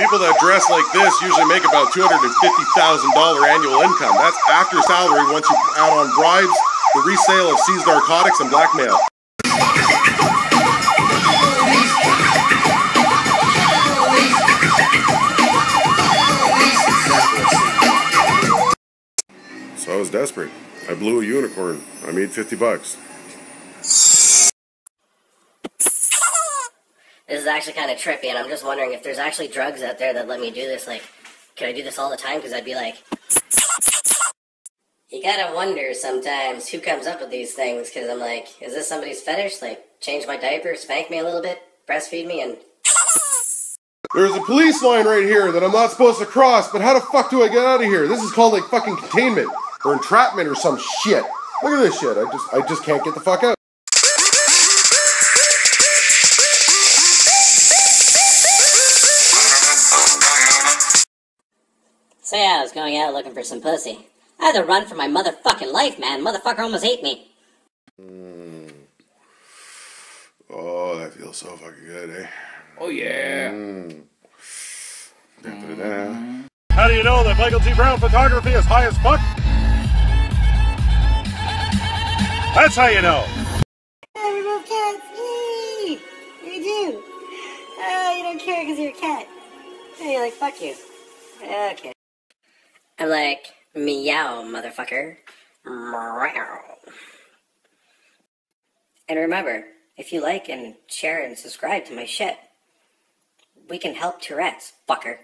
People that dress like this usually make about $250,000 annual income. That's after salary once you add on bribes, the resale of seized narcotics, and blackmail. So I was desperate. I blew a unicorn. I made 50 bucks. This is actually kind of trippy, and I'm just wondering if there's actually drugs out there that let me do this. Like, can I do this all the time? Because I'd be like, you gotta wonder sometimes who comes up with these things. Because I'm like, is this somebody's fetish? Like, change my diaper, spank me a little bit, breastfeed me, and There's a police line right here that I'm not supposed to cross, but how the fuck do I get out of here? This is called like fucking containment or entrapment or some shit. Look at this shit. I just I just can't get the fuck out. So yeah, I was going out looking for some pussy. I had to run for my motherfucking life, man. Motherfucker almost ate me. Hmm. Oh, that feels so fucking good, eh? Oh yeah. Hmm. Da-da-da. Hmm. How do you know that Michael G. Brown photography is high as fuck? That's how you know. I remove cats. Yay! You do. Oh, you don't care because you're a cat. Hey, you're like, fuck you. Okay. I'm like, meow, motherfucker. Meow. And remember, if you like and share and subscribe to my shit, we can help Tourette's, fucker.